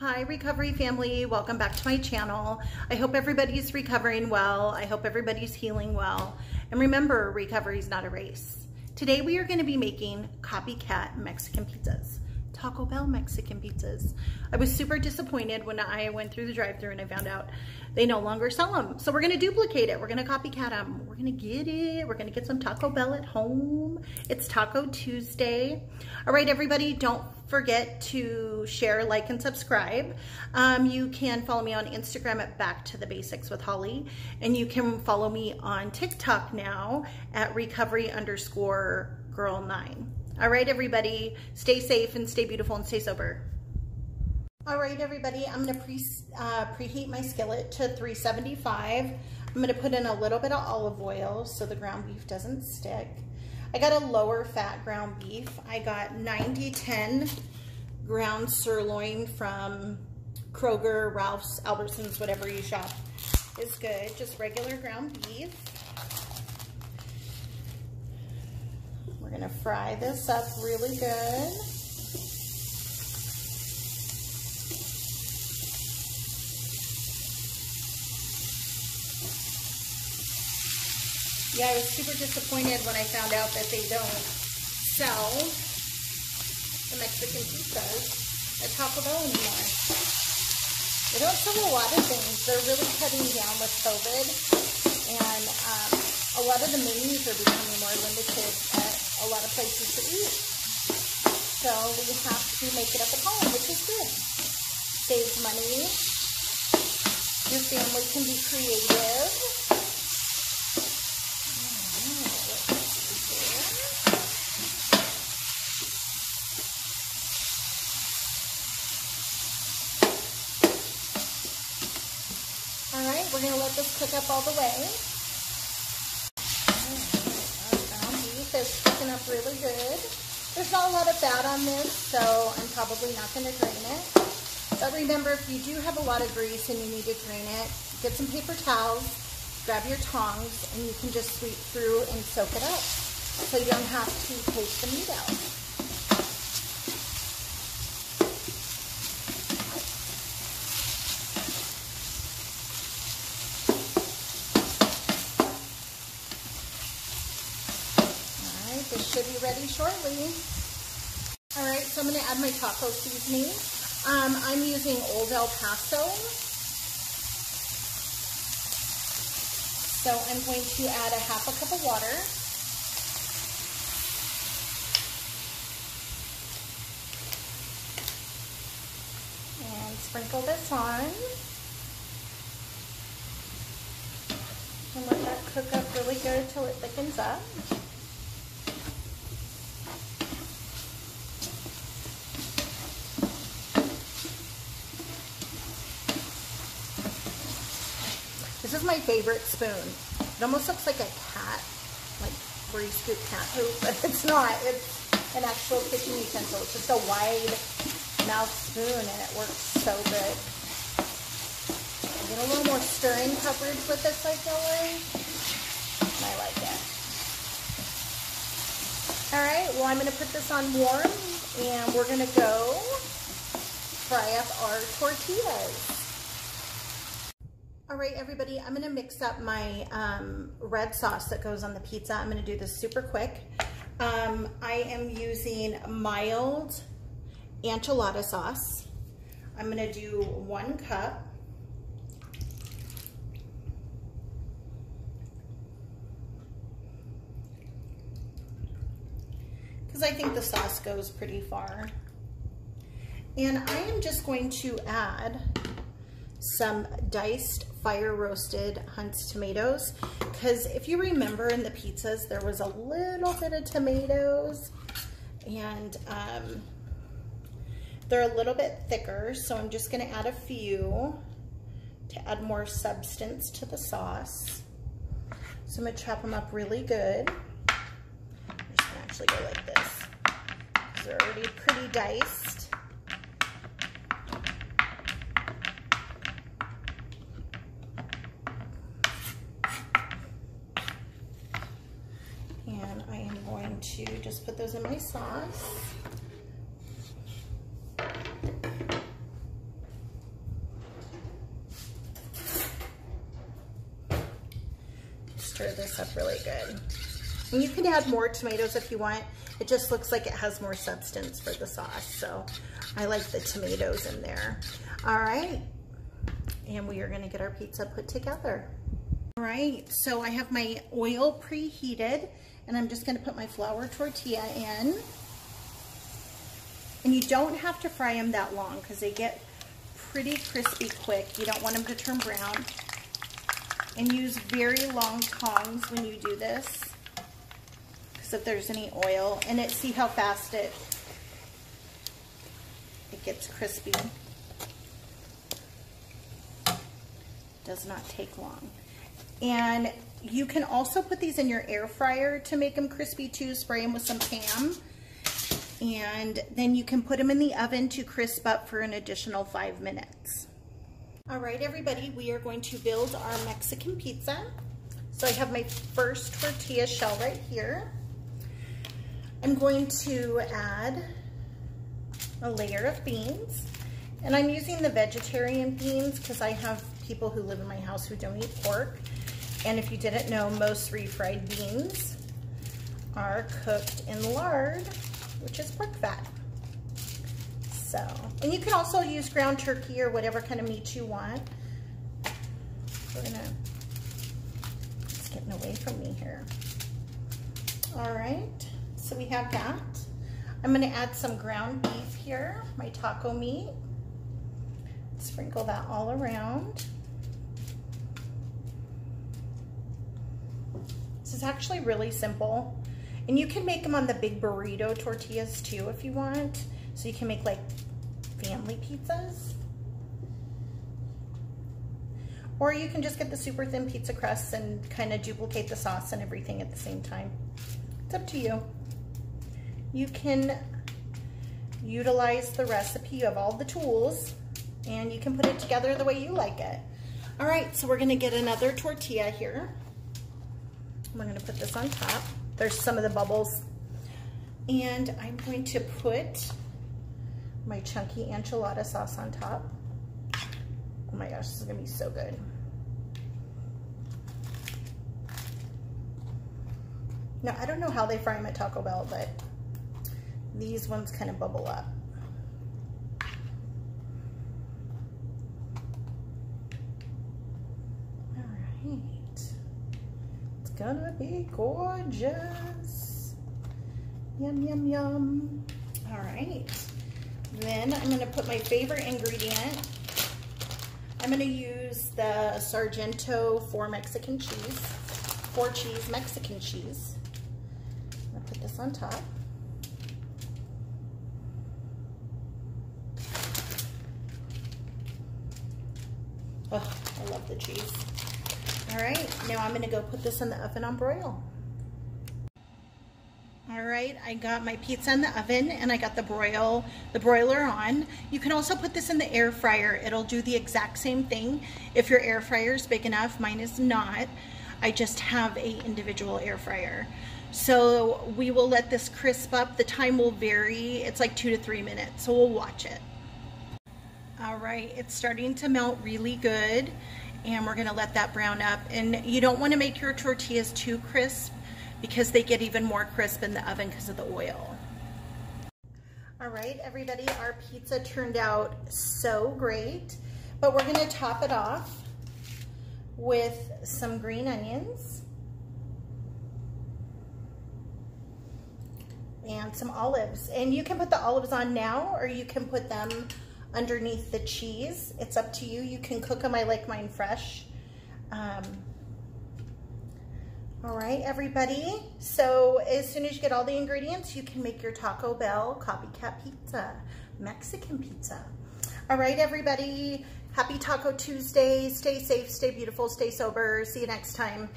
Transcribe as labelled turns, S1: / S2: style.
S1: Hi recovery family, welcome back to my channel. I hope everybody's recovering well. I hope everybody's healing well. And remember, recovery is not a race. Today we are gonna be making copycat Mexican pizzas. Taco Bell Mexican pizzas. I was super disappointed when I went through the drive thru and I found out they no longer sell them. So we're gonna duplicate it. We're gonna copycat them. We're gonna get it. We're gonna get some Taco Bell at home. It's Taco Tuesday. All right, everybody, don't forget to share, like, and subscribe. Um, you can follow me on Instagram at Back to the Basics with Holly, and you can follow me on TikTok now at recovery underscore girl nine. All right, everybody, stay safe and stay beautiful and stay sober. All right, everybody, I'm gonna pre, uh, preheat my skillet to 375. I'm gonna put in a little bit of olive oil so the ground beef doesn't stick. I got a lower fat ground beef. I got 90-10 ground sirloin from Kroger, Ralph's, Albertsons, whatever you shop is good. Just regular ground beef. We're gonna fry this up really good. Yeah, I was super disappointed when I found out that they don't sell the Mexican pizzas at Taco Bell anymore. They don't sell a lot of things. They're really cutting down with COVID. And um, a lot of the menus are becoming more limited at a lot of places to eat. So we have to make it up at home, which is good. Saves money. Your family can be creative. All right, we're gonna let this cook up all the way. is cooking up really good. There's not a lot of fat on this, so I'm probably not going to drain it. But remember, if you do have a lot of grease and you need to drain it, get some paper towels, grab your tongs, and you can just sweep through and soak it up. So you don't have to take the meat out. This should be ready shortly. All right, so I'm gonna add my taco seasoning. Um, I'm using Old El Paso. So I'm going to add a half a cup of water. And sprinkle this on. And let that cook up really good till it thickens up. My favorite spoon. It almost looks like a cat, like where you scoop cat poop, but it's not. It's an actual kitchen utensil. It's just a wide mouth spoon and it works so good. Get a little more stirring coverage with this, I feel like. I like it. All right, well, I'm gonna put this on warm and we're gonna go fry up our tortillas. All right, everybody, I'm gonna mix up my um, red sauce that goes on the pizza. I'm gonna do this super quick. Um, I am using mild enchilada sauce. I'm gonna do one cup. Because I think the sauce goes pretty far. And I am just going to add some diced fire roasted Hunt's tomatoes because if you remember in the pizzas there was a little bit of tomatoes and um, they're a little bit thicker so I'm just going to add a few to add more substance to the sauce. So I'm going to chop them up really good. I'm just to actually go like this they're already pretty diced. in my sauce. Stir this up really good. And you can add more tomatoes if you want. It just looks like it has more substance for the sauce. So I like the tomatoes in there. All right. And we are gonna get our pizza put together. All right, so I have my oil preheated and I'm just gonna put my flour tortilla in. And you don't have to fry them that long because they get pretty crispy quick. You don't want them to turn brown. And use very long tongs when you do this because if there's any oil in it, see how fast it, it gets crispy. Does not take long. And you can also put these in your air fryer to make them crispy too. Spray them with some Pam and then you can put them in the oven to crisp up for an additional five minutes. All right, everybody, we are going to build our Mexican pizza. So I have my first tortilla shell right here. I'm going to add a layer of beans. And I'm using the vegetarian beans because I have people who live in my house who don't eat pork. And if you didn't know, most refried beans are cooked in lard which is pork fat. So, and you can also use ground turkey or whatever kind of meat you want. We're gonna, it's getting away from me here. All right, so we have that. I'm gonna add some ground beef here, my taco meat. Sprinkle that all around. Is actually really simple. And you can make them on the big burrito tortillas too if you want. So you can make like family pizzas. Or you can just get the super thin pizza crusts and kind of duplicate the sauce and everything at the same time. It's up to you. You can utilize the recipe. You have all the tools and you can put it together the way you like it. All right, so we're gonna get another tortilla here. We're gonna put this on top. There's some of the bubbles. And I'm going to put my chunky enchilada sauce on top. Oh my gosh, this is gonna be so good. Now, I don't know how they fry them at Taco Bell, but these ones kind of bubble up. Gonna be gorgeous. Yum, yum, yum. All right. Then I'm gonna put my favorite ingredient. I'm gonna use the Sargento four Mexican cheese, four cheese Mexican cheese. I'm gonna put this on top. Oh, I love the cheese. All right, now I'm gonna go put this in the oven on broil. All right, I got my pizza in the oven and I got the broil, the broiler on. You can also put this in the air fryer. It'll do the exact same thing. If your air fryer is big enough, mine is not. I just have a individual air fryer. So we will let this crisp up. The time will vary. It's like two to three minutes, so we'll watch it. All right, it's starting to melt really good and we're gonna let that brown up. And you don't wanna make your tortillas too crisp because they get even more crisp in the oven because of the oil. All right, everybody, our pizza turned out so great, but we're gonna top it off with some green onions and some olives. And you can put the olives on now or you can put them underneath the cheese. It's up to you. You can cook them. I like mine fresh. Um, all right, everybody. So as soon as you get all the ingredients, you can make your Taco Bell copycat pizza, Mexican pizza. All right, everybody. Happy Taco Tuesday. Stay safe, stay beautiful, stay sober. See you next time.